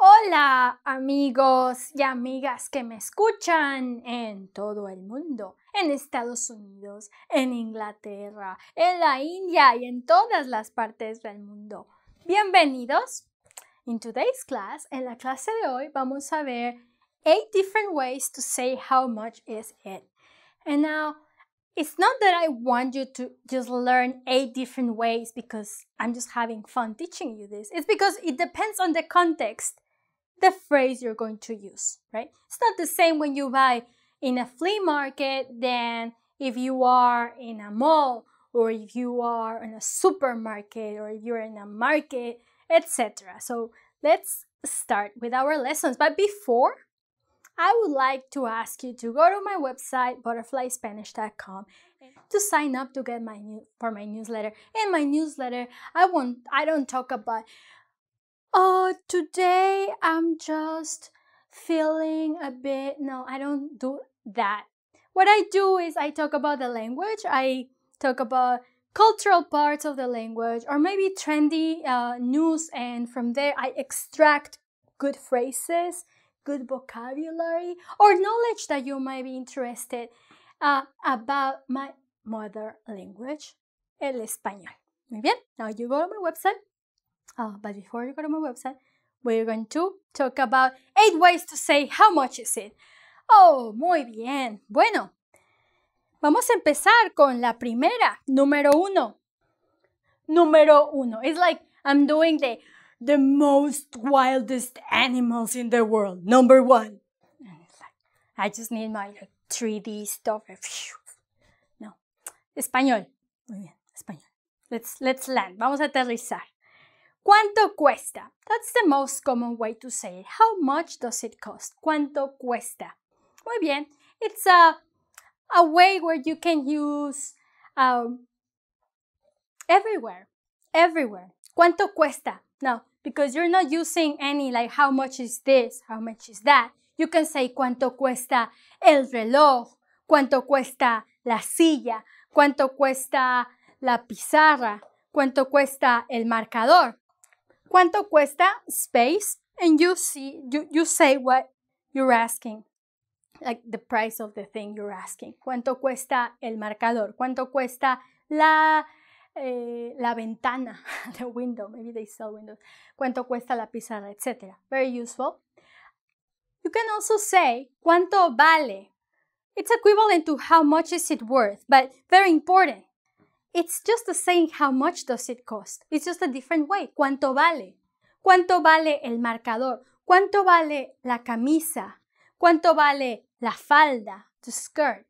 Hola amigos y amigas que me escuchan en todo el mundo, en Estados Unidos, en Inglaterra, en la India y en todas las partes del mundo. Bienvenidos. In today's class, en la clase de hoy vamos a ver eight different ways to say how much is it. And now it's not that I want you to just learn eight different ways because I'm just having fun teaching you this. It's because it depends on the context, the phrase you're going to use, right? It's not the same when you buy in a flea market than if you are in a mall or if you are in a supermarket or if you're in a market, etc. So let's start with our lessons. But before I would like to ask you to go to my website, butterflyspanish.com, to sign up to get my new for my newsletter. In my newsletter, I won't I don't talk about oh today I'm just feeling a bit no, I don't do that. What I do is I talk about the language, I talk about cultural parts of the language, or maybe trendy uh, news, and from there I extract good phrases good vocabulary or knowledge that you might be interested uh, about my mother language, el español. Muy bien. Now you go to my website. Uh, but before you go to my website, we're going to talk about eight ways to say how much is it. Oh, muy bien. Bueno, vamos a empezar con la primera, número uno. Número uno. It's like I'm doing the the most wildest animals in the world. Number one. I just need my like, 3D stuff. No. Español. Muy bien, español. Let's, let's land. Vamos a aterrizar. ¿Cuánto cuesta? That's the most common way to say it. How much does it cost? ¿Cuánto cuesta? Muy bien. It's a, a way where you can use um, everywhere. Everywhere. ¿Cuánto cuesta? Now, because you're not using any like how much is this, how much is that. You can say cuánto cuesta el reloj, cuánto cuesta la silla, cuánto cuesta la pizarra, cuánto cuesta el marcador. Cuánto cuesta space and you see you, you say what you're asking. Like the price of the thing you're asking. ¿Cuánto cuesta el marcador? ¿Cuánto cuesta la eh, la ventana, the window, maybe they sell windows, cuánto cuesta la pizarra, etc. Very useful. You can also say cuánto vale. It's equivalent to how much is it worth, but very important. It's just the same how much does it cost. It's just a different way. ¿Cuánto vale? ¿Cuánto vale el marcador? ¿Cuánto vale la camisa? ¿Cuánto vale la falda, the skirt?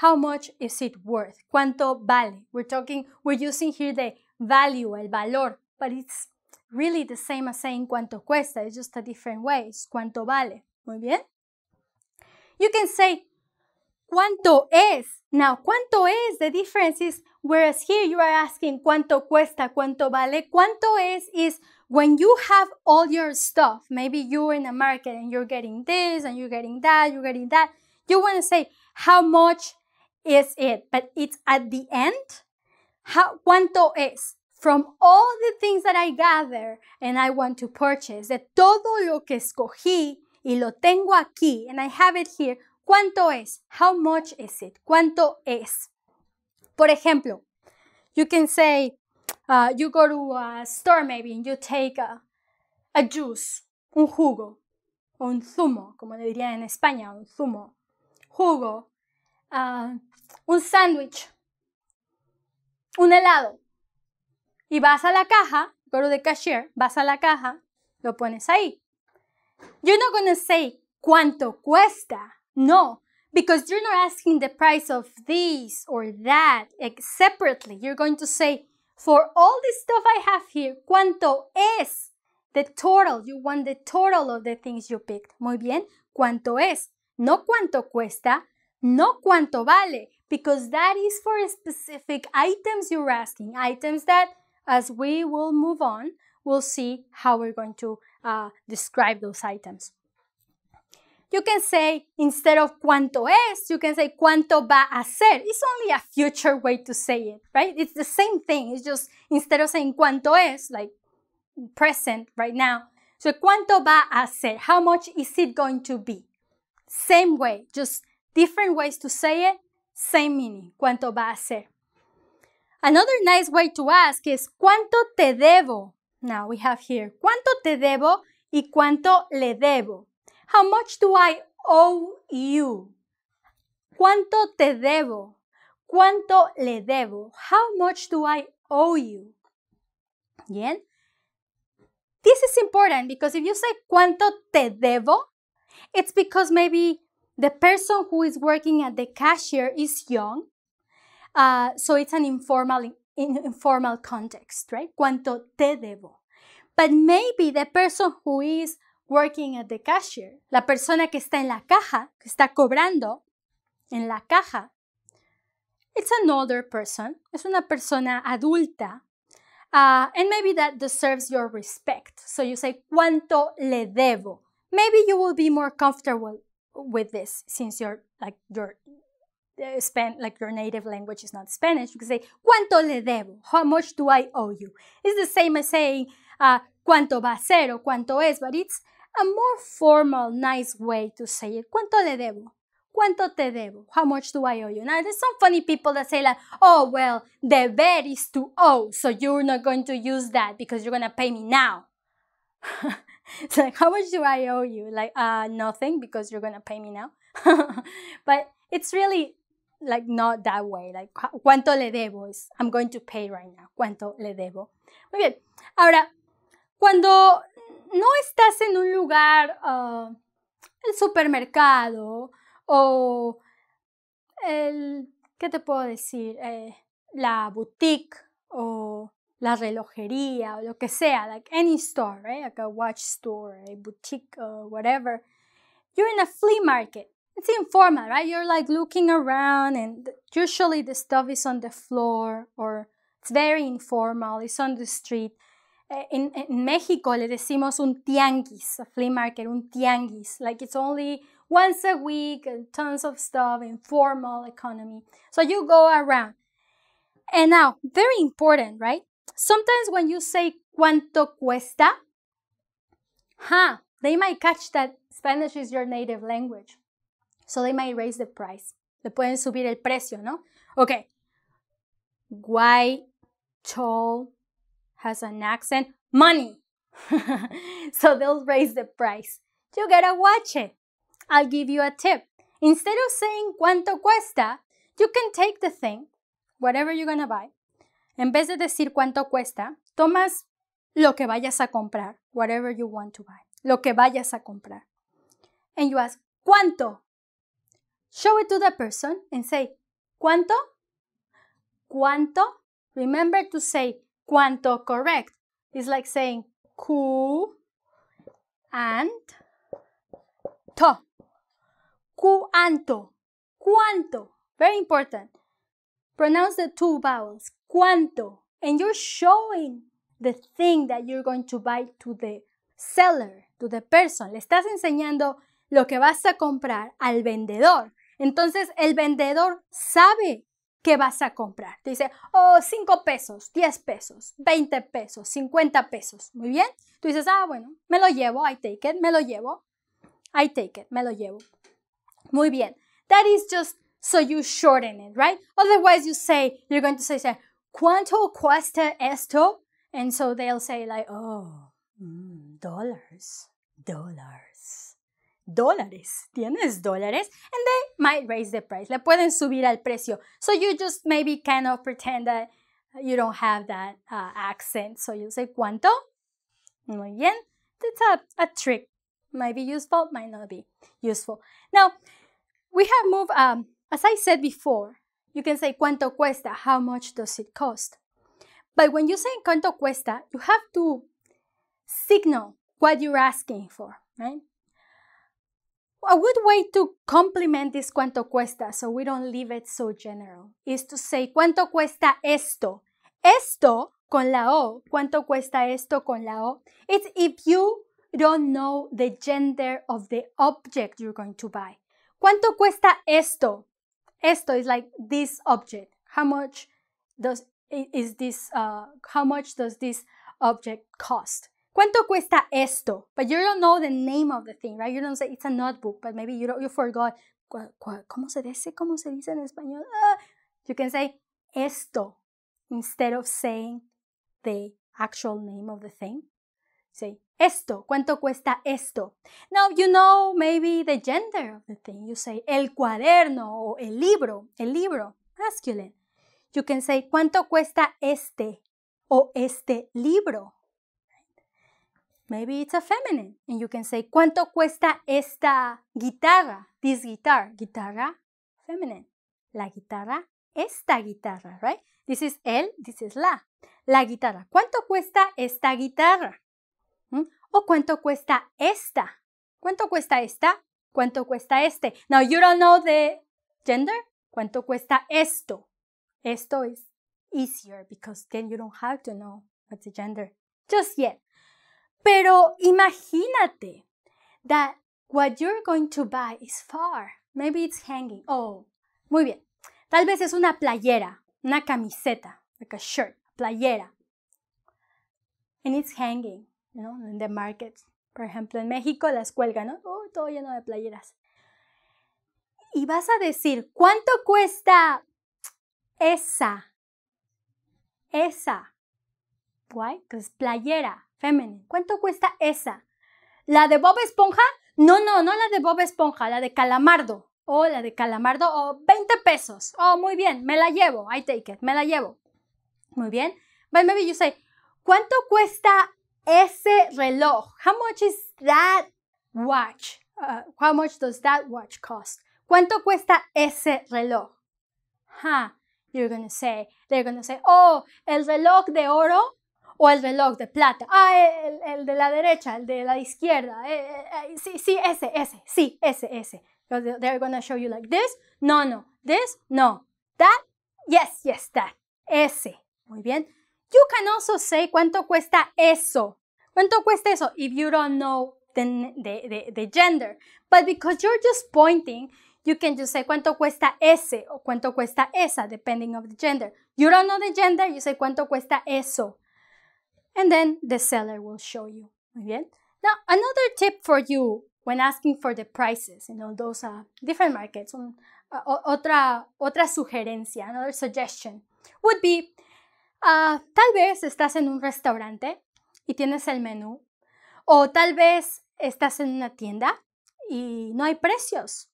how much is it worth? ¿Cuánto vale? We're talking, we're using here the value, el valor, but it's really the same as saying cuánto cuesta. It's just a different way. cuánto vale. Muy bien. You can say cuánto es. Now, cuánto es, the difference is, whereas here you are asking cuánto cuesta, cuánto vale. Cuánto es is when you have all your stuff. Maybe you're in a market and you're getting this and you're getting that, you're getting that. You want to say how much is it, but it's at the end. How, ¿Cuánto es? From all the things that I gather and I want to purchase, de todo lo que escogí y lo tengo aquí, and I have it here, ¿cuánto es? How much is it? ¿Cuánto es? Por ejemplo, you can say, uh, you go to a store maybe and you take a, a juice, un jugo, o un zumo, como le diría en España, un zumo, jugo, uh, un sándwich, un helado, y vas a la caja, go to the cashier, vas a la caja, lo pones ahí. You're not to say cuánto cuesta. No, because you're not asking the price of this or that separately. You're going to say, for all the stuff I have here, ¿cuánto es? The total. You want the total of the things you picked. Muy bien. ¿Cuánto es? No cuánto cuesta, no cuánto vale, because that is for specific items you're asking, items that as we will move on, we'll see how we're going to uh, describe those items. You can say, instead of cuánto es, you can say cuánto va a ser. It's only a future way to say it, right? It's the same thing. It's just instead of saying cuánto es, like present right now, So, ¿cuánto va a ser? How much is it going to be? Same way, just different ways to say it, same meaning. ¿Cuánto va a ser? Another nice way to ask is ¿cuánto te debo? Now we have here ¿cuánto te debo? y cuánto le debo. How much do I owe you? ¿Cuánto te debo? ¿Cuánto le debo? How much do I owe you? Bien. This is important because if you say cuánto te debo, it's because maybe the person who is working at the cashier is young. Uh, so it's an informal, in, informal context, right? Cuánto te debo. But maybe the person who is working at the cashier, la persona que está en la caja, que está cobrando en la caja, it's an older person, es una persona adulta, uh, and maybe that deserves your respect. So you say, ¿cuánto le debo? Maybe you will be more comfortable with this since you're like your uh, Span like your native language is not Spanish. You can say, ¿cuánto le debo? How much do I owe you? It's the same as saying, uh, cuánto va a ser o cuánto es, but it's a more formal, nice way to say it. ¿Cuánto le debo? ¿Cuánto te debo? How much do I owe you? Now, there's some funny people that say like, oh, well, deber is to owe, so you're not going to use that because you're going to pay me now. it's like, how much do I owe you? Like, uh, nothing because you're going to pay me now. but it's really like not that way. Like, ¿cuánto le debo? Is I'm going to pay right now. ¿Cuánto le debo? Muy bien. Ahora, Cuando no estás en un lugar, uh, el supermercado o el, ¿qué te puedo decir? Eh, la boutique o la relojería o lo que sea, like any store, right? Like a watch store, a boutique, or whatever. You're in a flea market. It's informal, right? You're like looking around and usually the stuff is on the floor or it's very informal, it's on the street. Eh, en, en, México le decimos un tianguis, a flea market, un tianguis. Like it's only once a week, tons of stuff, informal economy. So you go around. And now, very important, right? Sometimes when you say cuánto cuesta, huh, they might catch that Spanish is your native language. So they might raise the price. Le pueden subir el precio, ¿no? Okay. Guay, chol, has an accent, money. so they'll raise the price. You gotta watch it. I'll give you a tip. Instead of saying cuánto cuesta, you can take the thing, whatever you're gonna buy. En vez de decir cuánto cuesta, tomas lo que vayas a comprar, whatever you want to buy, lo que vayas a comprar. And you ask, ¿cuánto? Show it to the person and say, ¿cuánto? ¿Cuánto? Remember to say cuánto correct. It's like saying cu and to. Cuánto. Cuánto. Very important. Pronounce the two vowels. Cuánto. And you're showing the thing that you're going to buy to the seller, to the person. Le estás enseñando lo que vas a comprar al vendedor. Entonces el vendedor sabe ¿qué vas a comprar? Te dice, oh, 5 pesos, 10 pesos, 20 pesos, 50 pesos. Muy bien. Tú dices, ah, bueno, me lo llevo, I take it, me lo llevo. I take it, me lo llevo. Muy bien. That is just so you shorten it, right? Otherwise, you say, you're going to say, say ¿cuánto cuesta esto? And so they'll say, like, oh, mm, dollars, dollars dólares. ¿Tienes dólares? And they might raise the price. Le pueden subir al precio. So you just maybe kind of pretend that you don't have that uh, accent. So you say cuánto. Muy bien. That's a, a trick. Might be useful, might not be useful. Now, we have moved, um, as I said before, you can say cuánto cuesta, how much does it cost? But when you say cuánto cuesta, you have to signal what you're asking for, right? A good way to complement this cuánto cuesta so we don't leave it so general is to say cuánto cuesta esto. Esto con la O. ¿Cuánto cuesta esto con la O? It's if you don't know the gender of the object you're going to buy. ¿Cuánto cuesta esto? Esto is like this object. How much does is this uh, how much does this object cost? ¿Cuánto cuesta esto? But you don't know the name of the thing, right? You don't say it's a notebook, but maybe you, don't, you forgot. ¿Cómo se dice? ¿Cómo se dice en español? Uh, you can say esto instead of saying the actual name of the thing. Say esto. ¿Cuánto cuesta esto? Now you know maybe the gender of the thing. You say el cuaderno o el libro. El libro. Masculine. You can say ¿cuánto cuesta este o este libro? Maybe it's a feminine. And you can say, ¿cuánto cuesta esta guitarra? This guitar. Guitarra, feminine. La guitarra, esta guitarra, right? This is el, this is la. La guitarra. ¿Cuánto cuesta esta guitarra? ¿Mm? ¿O cuánto cuesta esta? ¿Cuánto cuesta esta? ¿Cuánto cuesta este? Now, you don't know the gender. ¿Cuánto cuesta esto? Esto is easier because then you don't have to know what's the gender just yet. Pero imagínate that what you're going to buy is far. Maybe it's hanging. Oh, muy bien. Tal vez es una playera, una camiseta, like a shirt, playera. And it's hanging, you know, in the market. Por ejemplo, en México las cuelgan, ¿no? Oh, todo lleno de playeras. Y vas a decir, ¿cuánto cuesta esa? Esa. Why? Because playera. Feminine. ¿Cuánto cuesta esa? ¿La de Bob Esponja? No, no, no la de Bob Esponja, la de Calamardo. O la de Calamardo, o 20 pesos. Oh, muy bien, me la llevo. I take it, me la llevo. Muy bien. But maybe you say, ¿cuánto cuesta ese reloj? How much is that watch? Uh, how much does that watch cost? ¿Cuánto cuesta ese reloj? Huh. You're gonna say, they're gonna say, oh, el reloj de oro o el reloj de plata. Ah, el, el de la derecha, el de la izquierda. Eh, eh, eh, sí, sí, ese, ese, sí, ese, ese. They're to show you like this. No, no. This, no. That, yes, yes, that. Ese. Muy bien. You can also say cuánto cuesta eso. ¿Cuánto cuesta eso? If you don't know the, the, the, the gender. But because you're just pointing, you can just say cuánto cuesta ese o cuánto cuesta esa, depending of the gender. You don't know the gender, you say cuánto cuesta eso and then the seller will show you. Muy bien. Now, another tip for you when asking for the prices in all those uh, different markets, uh, otra, otra sugerencia, another suggestion would be, uh, tal vez estás en un restaurante y tienes el menú, o tal vez estás en una tienda y no hay precios.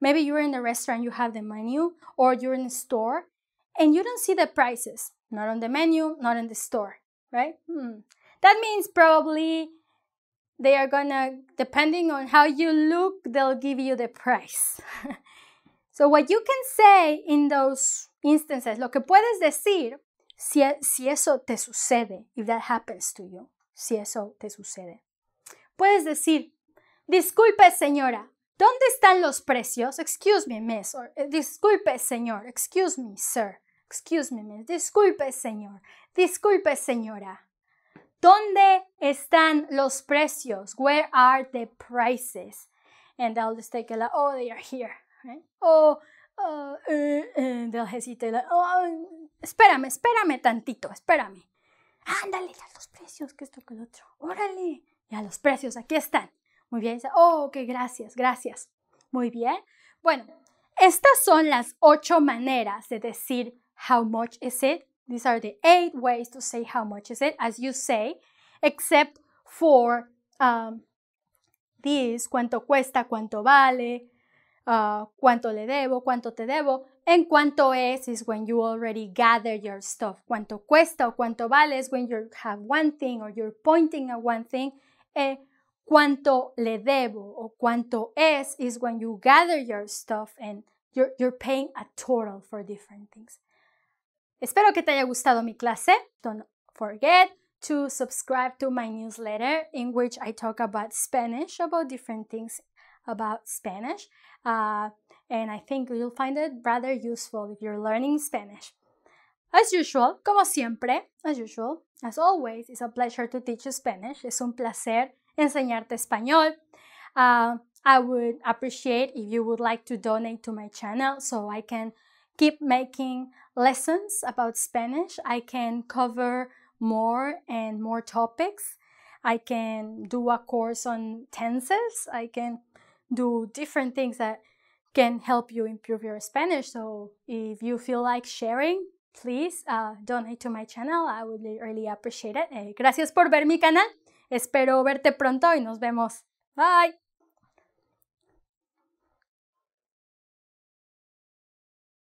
Maybe you're in a restaurant, you have the menu, or you're in a store and you don't see the prices, not on the menu, not in the store right? Hmm. That means probably they are gonna, depending on how you look, they'll give you the price. so what you can say in those instances, lo que puedes decir, si, si eso te sucede, if that happens to you, si eso te sucede. Puedes decir, disculpe señora, ¿dónde están los precios? Excuse me, miss. Or, eh, disculpe señor, excuse me, sir. Excuse me, miss. Disculpe señor. Disculpe, señora. ¿Dónde están los precios? Where are the prices? And they'll just take a like, oh, they are here. Oh, uh, uh, uh, they'll hesitate. Like, oh, espérame, espérame tantito, espérame. Ándale, ya los precios, que esto, que lo otro. Órale, ya los precios, aquí están. Muy bien. Oh, ok, gracias, gracias. Muy bien. Bueno, estas son las ocho maneras de decir how much is it these are the eight ways to say how much is it, as you say, except for um, this, cuánto cuesta, cuánto vale, uh, cuánto le debo, cuánto te debo. En cuánto es is when you already gather your stuff. Cuánto cuesta o cuánto vale is when you have one thing or you're pointing at one thing. Eh, cuánto le debo o cuánto es is when you gather your stuff and you're, you're paying a total for different things. Espero que te haya gustado mi clase. Don't forget to subscribe to my newsletter in which I talk about Spanish, about different things about Spanish. Uh, and I think you'll find it rather useful if you're learning Spanish. As usual, como siempre, as usual, as always, it's a pleasure to teach you Spanish. Es un placer enseñarte español. Uh, I would appreciate if you would like to donate to my channel so I can keep making lessons about Spanish. I can cover more and more topics. I can do a course on tenses. I can do different things that can help you improve your Spanish. So if you feel like sharing, please uh, donate to my channel. I would really appreciate it. Eh, gracias por ver mi canal. Espero verte pronto y nos vemos. Bye.